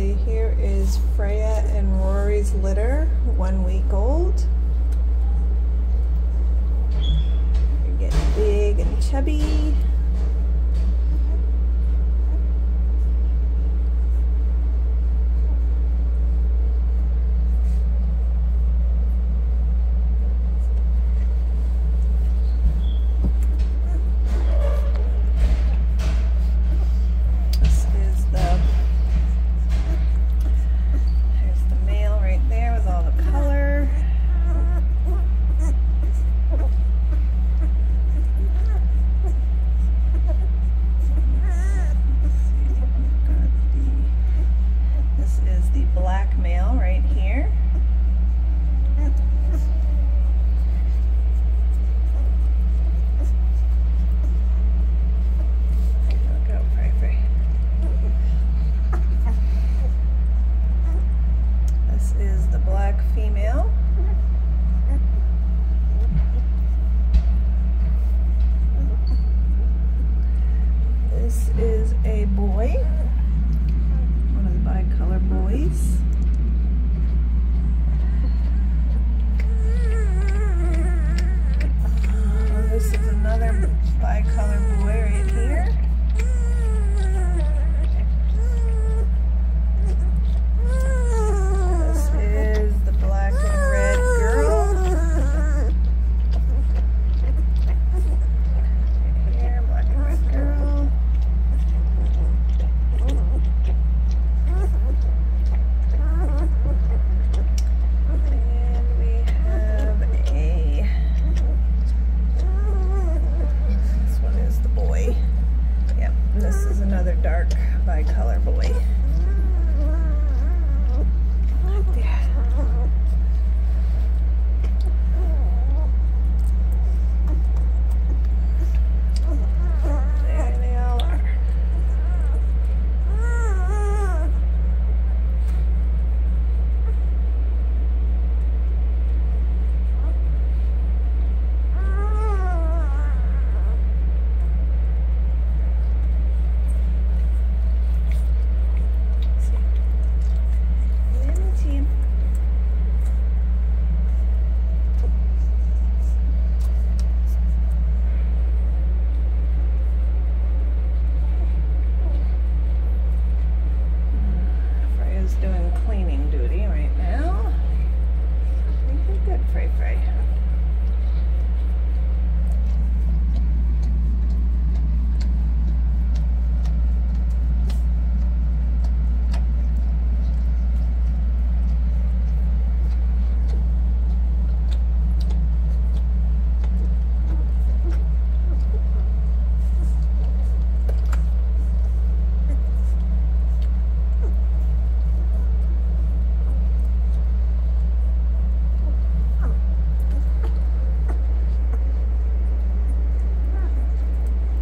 today. Here is Freya and Rory's litter, one week old. They're getting big and chubby. Oh, this is another bicolor boy.